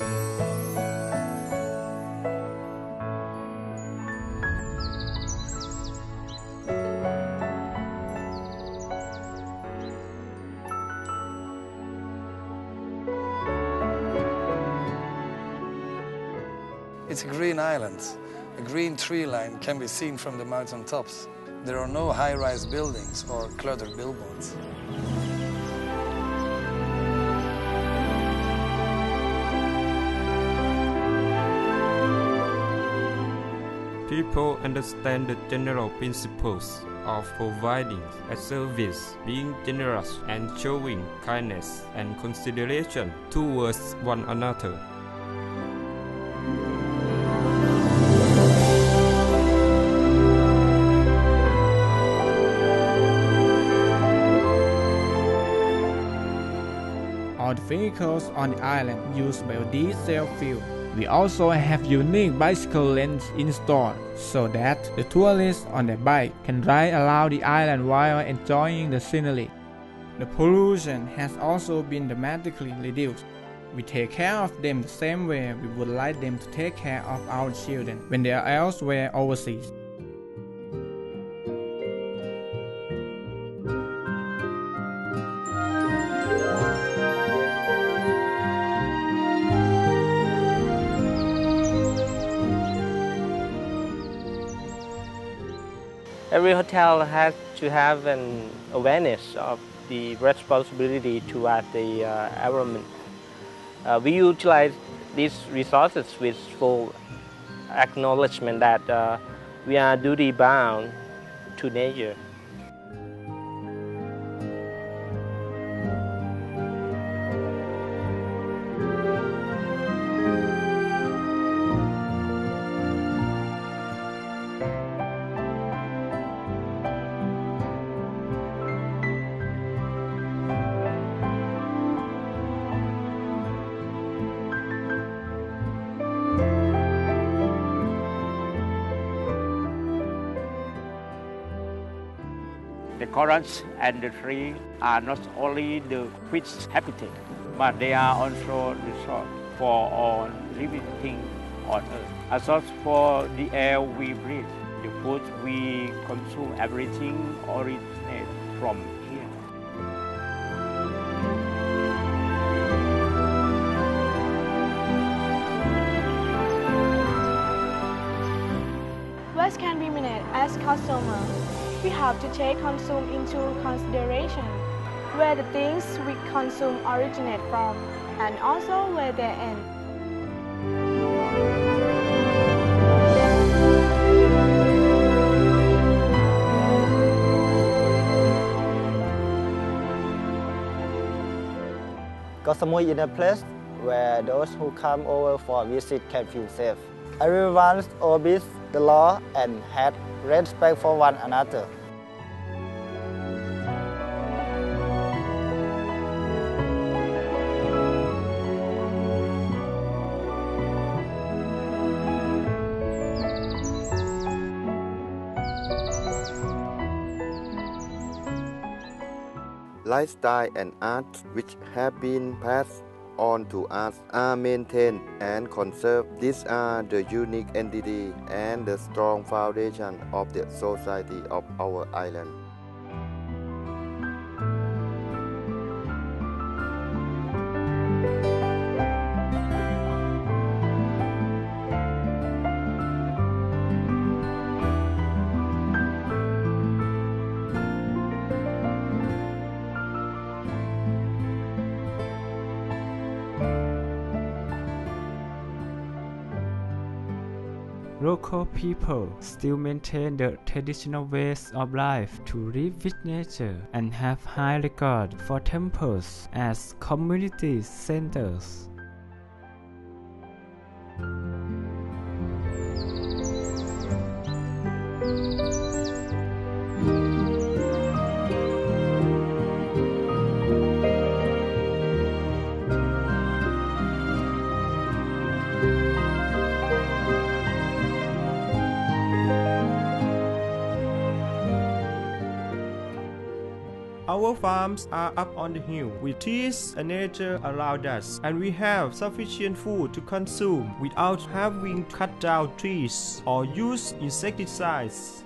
It's a green island. A green tree line can be seen from the mountain tops. There are no high-rise buildings or cluttered billboards. People understand the general principles of providing a service, being generous, and showing kindness and consideration towards one another. All the vehicles on the island use biodiesel fuel. We also have unique bicycle lanes installed so that the tourists on their bike can ride around the island while enjoying the scenery. The pollution has also been dramatically reduced. We take care of them the same way we would like them to take care of our children when they are elsewhere overseas. Every hotel has to have an awareness of the responsibility toward the uh, environment. Uh, we utilize these resources with full acknowledgement that uh, we are duty bound to nature. Corals and the trees are not only the fish habitat, but they are also the source for all living things on earth. A source for the air we breathe, the food we consume, everything originates from here. Waste can be managed as consumer. We have to take consume into consideration where the things we consume originate from and also where they end. Koh Samui is a place where those who come over for a visit can feel safe. Everyone's obeys the law and has respect for one another. Lifestyle and art which have been passed on to us uh, are maintained and conserved. These are the unique entity and the strong foundation of the society of our island. Local people still maintain the traditional ways of life to live with nature and have high regard for temples as community centers. Our farms are up on the hill with trees and nature around us, and we have sufficient food to consume without having cut down trees or use insecticides.